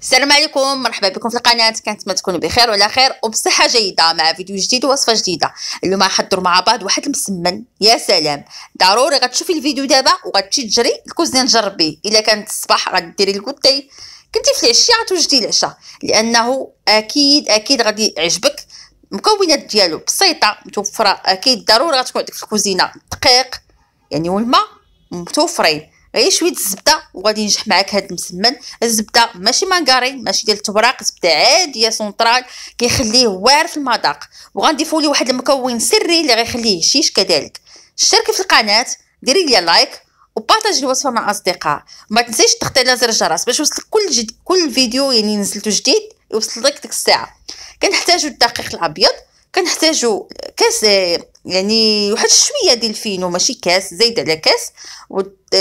السلام عليكم مرحبا بكم في القناة. كنتمنى تكونوا بخير وعلى خير وبصحة جيدة مع فيديو جديد ووصفة جديدة. اليوم غنحضروا مع بعض واحد المسمن. يا سلام! ضروري غتشوفي الفيديو دابا وغتمشي تجري الكوزين تجربيه إلا كانت الصباح غديري الكوتي. كنتي في العشيه غتوجدي العشاء. لأنه أكيد أكيد غادي يعجبك. المكونات ديالو بسيطة متوفرة أكيد ضروري غتكون عندك في الكوزينة دقيق يعني والماء متوفرين. غير شوية الزبدة وغادي ينجح معاك هذا المسمن. الزبدة ماشي مانغاري ماشي ديال التوراق زبدة عادية سونطرال كيخليه واعر في المذاق. وغنضيفوا ليه واحد المكون سري اللي غيخليه هشيش كذلك. اشتركي في القناة ديري لي like و partagez الوصفة مع الاصدقاء ما تنسيش تضغطي على زر الجرس باش يوصلك كل جد... كل فيديو يعني نزلته جديد يوصل لك ديك الساعة. كنحتاجو الدقيق الأبيض كنحتاجو كاس يعني واحد شوية ديال الفينو ماشي كاس زايد على كاس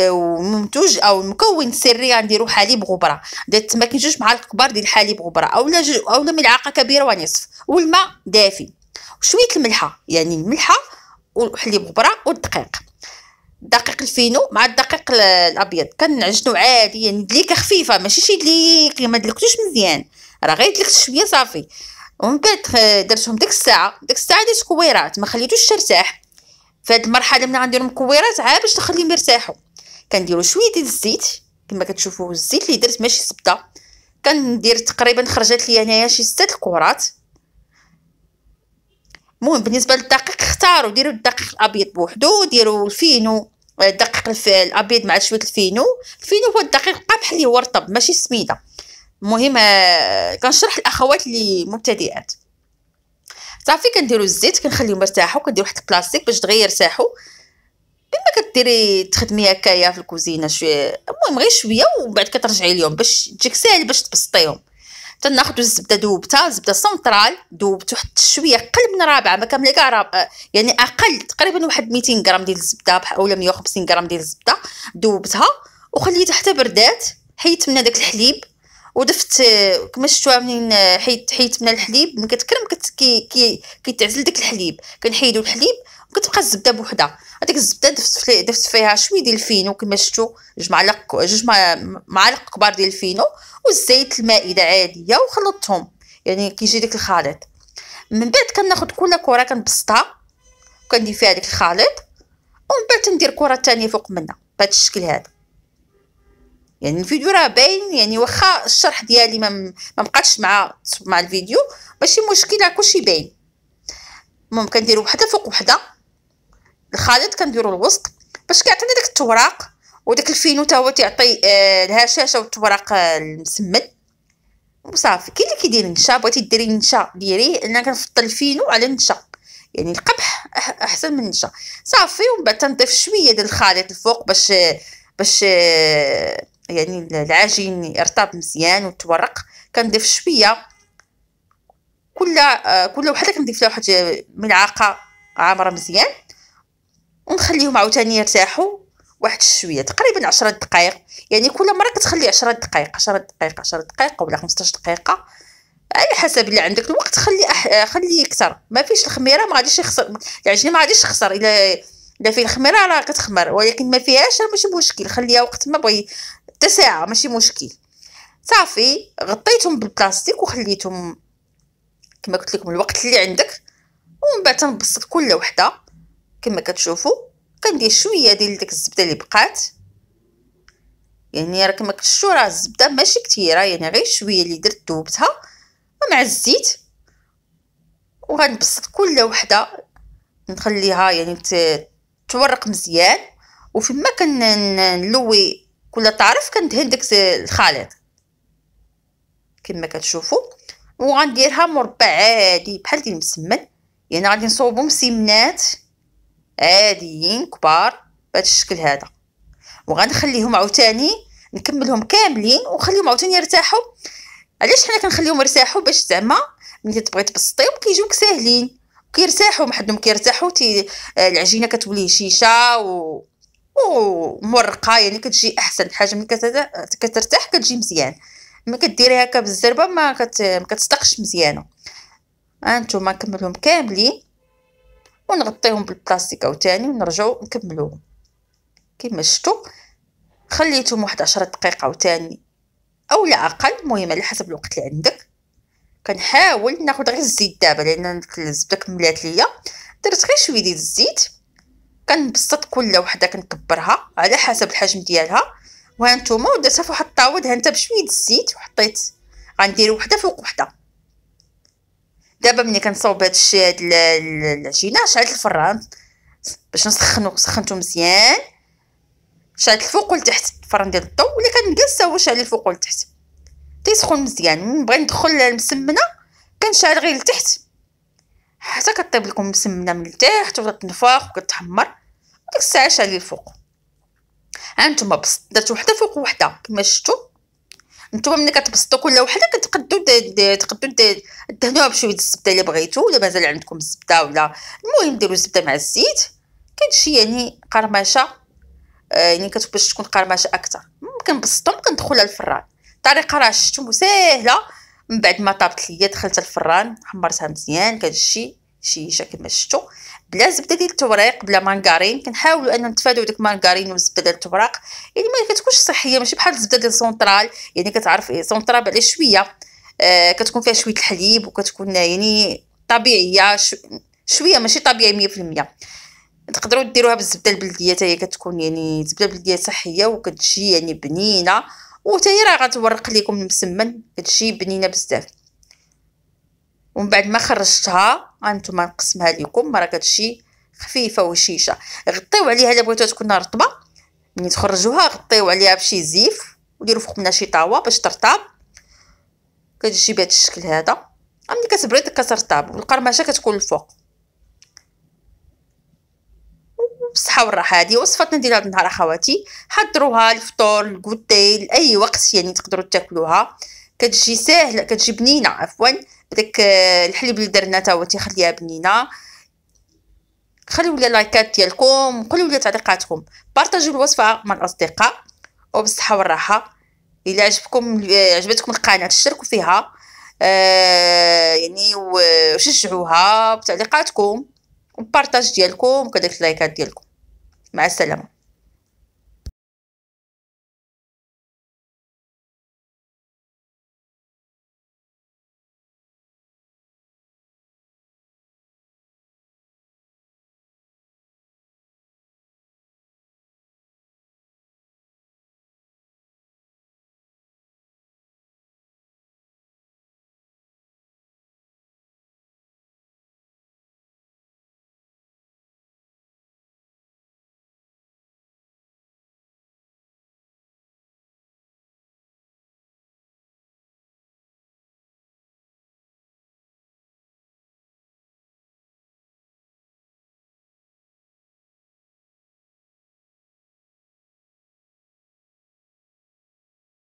ومنتوج أو المكون السري غنديرو حليب غبرة. درت ما كاين جوج معالق كبار ديال الحليب غبرة. اولا اولا ملعقة كبيرة ونصف والماء دافي. وشويه الملحة يعني الملحة والحليب غبرة والدقيق. دقيق الفينو مع الدقيق الأبيض. كنعجنو عادي يعني دليكة خفيفة ماشي شي دليك ما دلكتوش مزيان. راه غير دلكت شوية صافي. ومن بعد درتهم ديك الساعة. ديك الساعة درت كويرات ما خليتوش ترتاح. في هذه المرحلة ملي غنديرو مكويرات عا باش نخليهم يرتاحوا. كنديرو شوية ديال الزيت كما كتشوفوا الزيت اللي درت ماشي زبدة. كندير تقريبا خرجت لي هنايا شي ستة الكرات المهم بالنسبة للدقيق اختاروا ديروا الدقيق الأبيض بوحدو ديروا الفينو الدقيق الأبيض مع شوية الفينو. الفينو هو الدقيق القمح اللي هو رطب ماشي سميده المهم آه، كنشرح الأخوات اللي مبتدئات. صافي كنديروا الزيت كنخليهم يرتاحوا كندير واحد البلاستيك باش دغيا يرتاحوا بما كديري تخدمي هكايا في الكوزينة شوية المهم غير شوية ومن بعد كترجعي لهم باش تجيك ساهل باش تبسطيهم. تناخذ الزبده دوبتها زبدة سنترال دوبت واحد شوية أقل من رابعة ما كاملة كاع رابعه يعني أقل تقريبا واحد 200 غرام ديال الزبدة اولا 150 غرام ديال الزبدة دوبتها. وخليتها حتى بردات حيت من هذاك الحليب. ودفت كما شفتوها منين حيت حيت من الحليب ملي كتكرم كت كي كي كيتعزل داك الحليب. كنحيدو الحليب وكتبقى الزبدة بوحدها. هذيك الزبدة درت في درت فيها شوية ديال الفينو كما شفتوا جوج معالق جوج معالق كبار ديال الفينو وزيت المائدة عادية وخلطتهم. يعني كيجي داك الخليط. من بعد كناخذ كل كرة كنبسطها وكندير فيها داك الخليط ومن بعد ندير كرة ثانية فوق منها. بهذا الشكل هذا. يعني الفيديو راه باين يعني واخا الشرح ديالي ما ما بقاتش مع مع الفيديو. ماشي مشكل كلشي باين. المهم كنديرو وحدة فوق وحدة. الخليط كنديرو الوسط. باش كيعطيني داك التوراق وداك الفينو تا هو تيعطي آه الهشاشة والتوراق المسمن. وصافي. كاين اللي كيدير النشا بغيتي ديري النشا ديريه أنا كنفضل الفينو على النشا. يعني القبح أحسن من النشا. صافي. ومن بعد تنضيف شوية ديال الخليط الفوق باش باش يعني العجين يرطب مزيان وتورق كنضيف شوية. كل آه، كل وحدة كنضيف لها واحد ملعقة عامرة مزيان. ونخليهم عاوتاني يرتاحوا واحد شوية تقريبا عشرة دقائق يعني كل مرة كتخلي عشرة دقائق عشرة دقائق عشرة دقائق ولا 15 دقيقة. على حسب اللي عندك الوقت خلي أح... خلي أكثر ما فيش الخميرة ما غاديش يخسر العجين ما غاديش يخسر. إلا الا فيه الخميرة راه كتخمر ولكن ما فيهاش ماشي مشكل. خليها وقت ما بغي حتى ساعة ماشي مشكل. صافي غطيتهم بالبلاستيك وخليتهم كما قلت لكم الوقت اللي عندك ومن بعد تنبسط كل وحدة. كما كتشوفوا كندير شوية ديال ديك الزبدة اللي بقات. يعني راه كما كتشوفوا راه الزبدة ماشي كثيره يعني غير شوية اللي درت ذوبتها ومع الزيت وغنبسط كل وحدة. نخليها يعني تورق مزيان وفيما كنلوي كل طرف كندهن داك الخليط. كما كتشوفوا وغنديرها مربع عادي بحال ديال المسمن يعني غادي نصوبو مسمنات عاديين كبار بهذا الشكل هذا. وغنخليهم عاوتاني نكملهم كاملين ونخليهم عاوتاني يرتاحوا. علاش حنا كنخليهم يرتاحوا؟ باش زعما ملي تبغي تبسطيهم كيجيوك ساهلين. كيرتاحوا محدهم كيرتاحوا. تي العجينة كتولي هشيشه و ومرقه يعني كتجي أحسن حاجة. ملي كترتاح كتجي مزيان. ملي كديري هكا بالزربة ما كت... ما كتصدقش مزيانة. هانتوما نكملهم كاملين ونغطيهم بالبلاستيك عاوتاني ونرجعو نكملوهم. كما شفتوا خليتهم واحد عشرة دقائق عاوتاني أو لا أقل المهم على حسب الوقت اللي عندك. كنحاول ناخذ غير الزيت دابا لأن الزبدة كملات ليا. درت غير شوية ديال الزيت. كنبسط كل وحدة كنكبرها على حسب الحجم ديالها. وهانتوما ودرتها فواحد الطاوه دهنتها بشوية الزيت وحطيت غندير وحدة فوق وحدة. دابا ملي كنصاوب هاد الشيء هاد العجينة شعلت الفران باش نسخنو سخنتو مزيان. شعلت الفوق والتحت الفران ديال الضو ولا كنجلس هو شعل الفوق والتحت تيسخن مزيان. نبغي ندخل المسمنه كنشعل غير لتحت. حتى كطيب لكم مسمنة من التحت وتتنفخ وكتحمر وديك الساعة شعلي الفوق. هانتوما بسط. درت وحدة فوق وحده كما شفتوا نتوما ملي كتبسطوا كل وحدة كتقدوا تقدوا دهنوها بشوية الزبدة الا بغيتو. ولا مازال عندكم الزبده ولا؟ المهم ديروا الزبدة مع الزيت. كتجي يعني قرمشة آه يعني باش تكون قرمشة أكثر ممكن بسطو ممكن ندخلها الفران. الطريقة راه شفتوا ساهله من بعد ما طابت ليا دخلت الفران حمرتها مزيان كتجي شيشه كما شفتوا بلا زبدة ديال التوراق بلا مانغارين كنحاولوا ان نتفاداو داك مانغارين والزبدة ديال التوراق. يعني ما كتكونش صحية ماشي بحال الزبدة ديال سونطرال يعني كتعرف إيه سونطرال على شوية. آه كتكون فيها شوية الحليب وكتكون يعني طبيعية شوية ماشي طبيعي 100% تقدروا ديروها بالزبدة البلدية حتى هي كتكون يعني زبدة بلدية صحية وكتجي يعني بنينة. وحتى هي راه غتورق لكم المسمن كتجي بنينه بزاف. ومن بعد ما خرجتها هانتوما نقسمها لكم راه كتجي خفيفة وشيشة. غطيو عليها إلا بغيتوها تكون رطبة ملي تخرجوها غطيو عليها بشي زيف وديروا فوق منها شي طاوة باش ترطب. كتجي بهذا الشكل هذا. ملي كتبرد كترطب والقرمشة كتكون الفوق. بالصحه والراحة. هذه وصفتنا ديال هذا النهار أخواتي. حضروها الفطور الكوتي لأي وقت يعني تقدروا تاكلوها. كتجي ساهلة كتجي بنينة عفوا. بداك الحليب اللي درنا تا هو تيخليها بنينة. خليو لي لايكات ديالكم قولوا لي تعليقاتكم. بارطاجيو الوصفة مع الأصدقاء. وبالصحة والراحة. إلا عجبكم عجبتكم القناة اشتركوا فيها. آه يعني وشجعوها بتعليقاتكم و partage ديالكم وكذلك اللايكات ديالكم. مع السلامة.